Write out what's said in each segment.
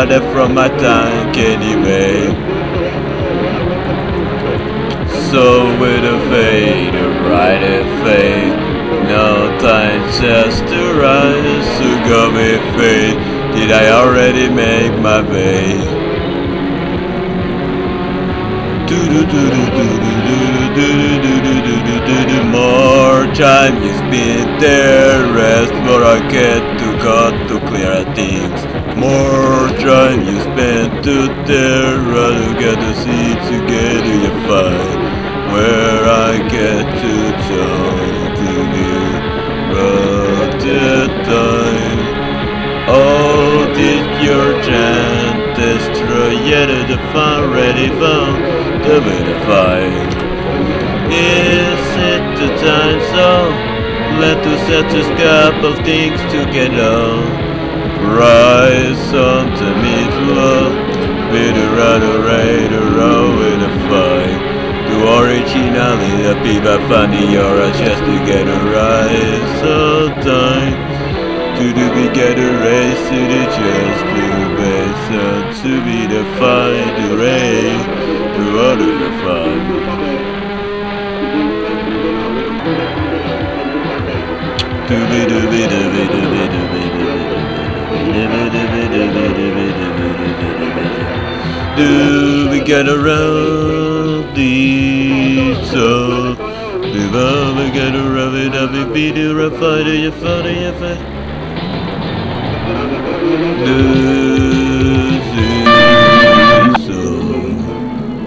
water from my tank anyway. So with a fade, right a fade. No time just to rise to go with fate. Did I already make my way? Do do do do do do do do do do do do do more time you spend there rest more I get to cut to clear things more time you spend to there rather get to see together you find where I get to talk to you but the time oh did your chant destroy yet the fun ready found the way fight? Is it the time so? Let us set a couple things together Rise unto mitzvah with a adorator in a fight. To originally the people find the aura just to get a rise all time. To do be get a race to the chest to base to be the fight to rain to order the fight. To be to be to be to be do we get around the soul? We will get around it, I'll be beating, I'll fight it, you fight it, you fight it.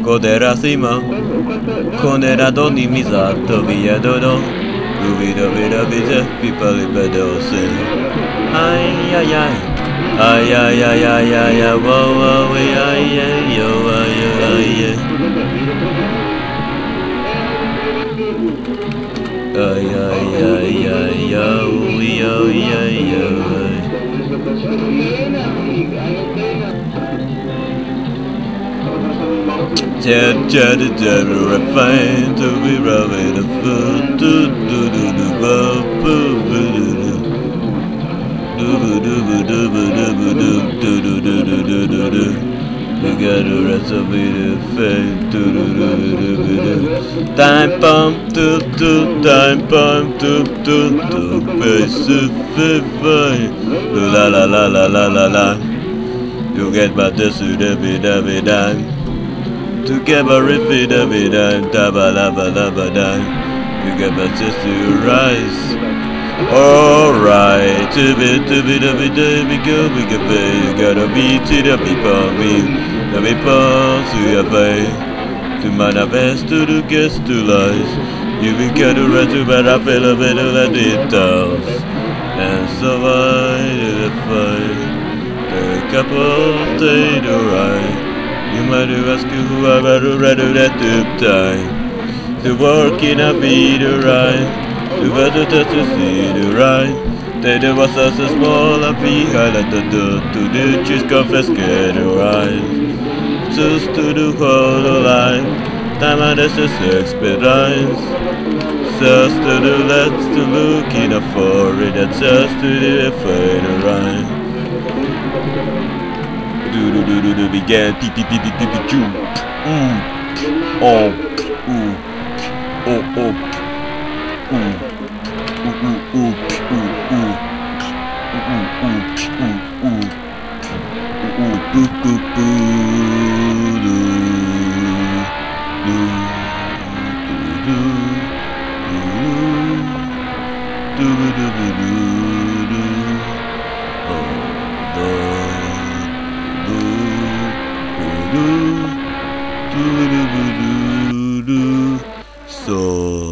Kodera sima, konera doni miza, tobiya dodo, rubi dobi dobi, pipa lipe de osin. Ay, ay, ay. 啊呀呀呀呀呀，我我为爱呀，有啊有啊耶。啊呀呀呀呀，无呀呀呀。Ted, Ted, Ted, refined to be rubbing a foot, do do do do, boo boo. We got a recipe to fame. Time pump to to time pump to to to pacify. La la la la la la la. You get my desert every every dime. To get my riffy every dime. Da ba la ba la ba dime. You get my sister rise. Alright, to be to be to be to be good, we can. You gotta be to the people, me. The people to your pay. To manifest to the guest to lies. You will get a red to but I feel a bit of the details. And so I did it fight. The couple stayed alright. You might ask whoever read that tube time To work in a beat right To better touch to see the right There was such a small and behind the door To the cheese confiscate the right Just to the whole line Time and this is experience Just to the left to looking for it Just to the fade right do do do do do began ti ti ti ti ti ti choo mm oh ooh. Oh oh ooh. Ooh. Ooh so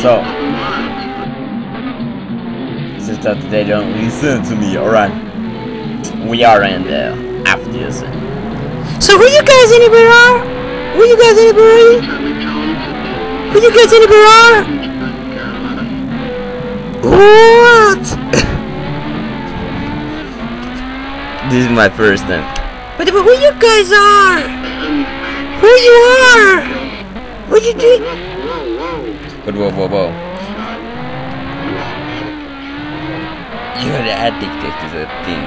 So, since that they don't listen to me, alright? We are in the after this. So who you guys anybody are? Who you guys anybody? Who you guys anybody are? What? This is my first time. But, but who you guys are? Who you are? What you do? But whoa, whoa, whoa. You're addicted to the thing.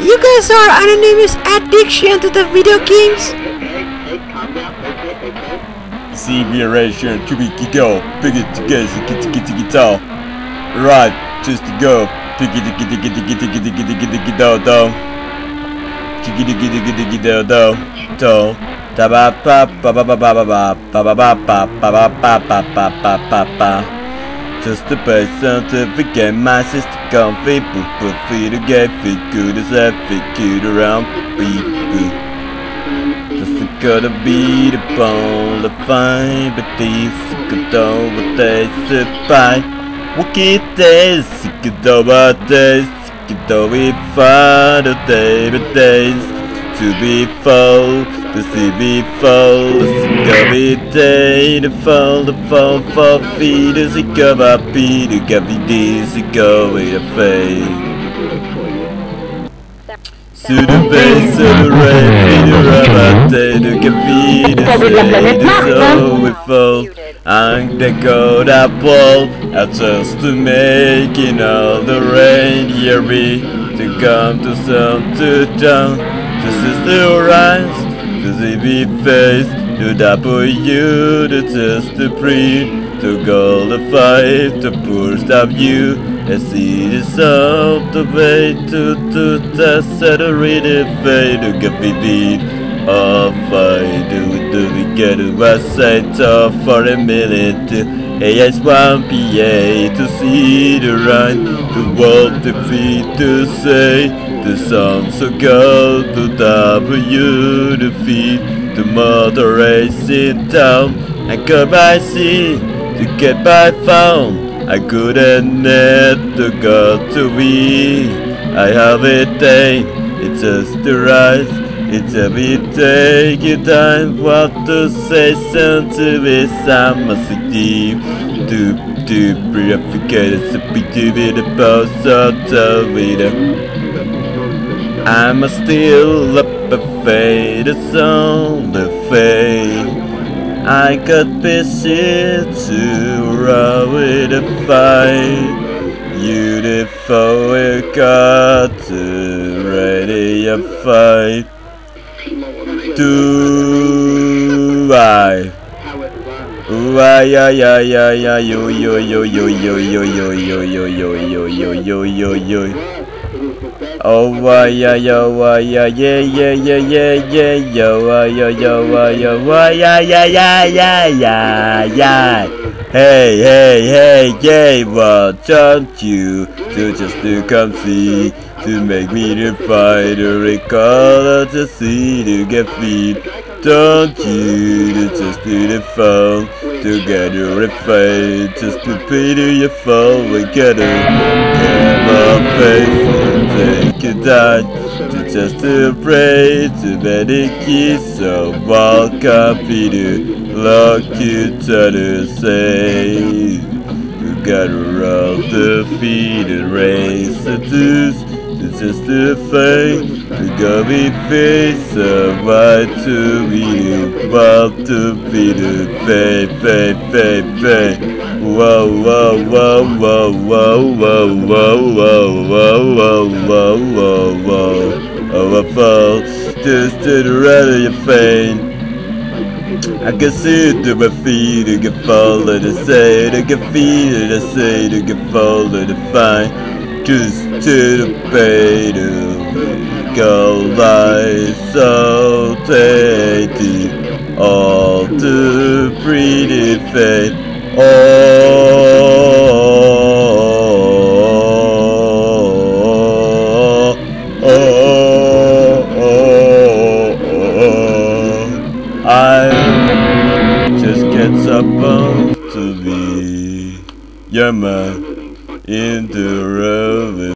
You guys are anonymous addiction to the video games? See me erasure to be kiddo, pick it together, get to get to guitar. Right, just to go. get to get to get to get to get to get to get to get to get just a person to forget my sister comfy Put put feet to get fit good as a fit cute around people Just a gotta beat upon the fine But these could over they survive. What can they sick it over they sick it over if I don't they but they to be full, to see be full, every day to fall, to fall, fall feet as it go up, feet, to get the days to go with a faith. Sous le vent, sous le rain, feet are about to get feet, to see, to so we fall. I'm the god I pull I just to make in all the rain here be To come to some to town. To see the rise, to the face, to double for you, to test the pre, to qualify, to push the view, and see the self, the way to, to test, set a reading fade, to get beat. Off fight, do, do we get a website off for a minute? AS1PA to see the run, the world defeat to say the sons of God to you defeat the mother race in town. I got my sea to get by found. I couldn't let the God to be. I have a day, it's just the rise. It's every day you time what to say, soon I'm a city. To to forget it's a bit of a boss, so tell me I'm still a fade, it's on the fade. I got busy to run with the fight. The foe got to ready a fight. Do I? Ay, ay, ay, ay, yo, yo, yo, yo, yo, yo, yo, yo, yo, yo, yo, yo, yo, yo, yo. Oh, ay, oh, ay, ay, yeah, yeah, yeah, yeah, yeah, yo, ay, yo, yo, yo, ay, ay, ay, ay, ay, ay. Hey, hey, hey, yeah, why don't you to just to come see, to make me the fighter, recall to see, to get feet. Don't you to just do the phone, to get your fight, just to pay to your phone, we get it. Get my face think it time. To just to pray? To many So welcome Peter Look you try to say You gotta roll the feet and raise the twos It's just a thing to go be face So why to be you Well to Peter Pay, pay, pay, pay Whoa, whoa, whoa, whoa, whoa, whoa, whoa, whoa, whoa, whoa, whoa, whoa. Oh, I fall just to the right of your fame. I can see it to my feet, I can fall and I say, I can feel it, I say, I can fall and I find. Just to the bait of go life so tasty, all to pretty fate, oh,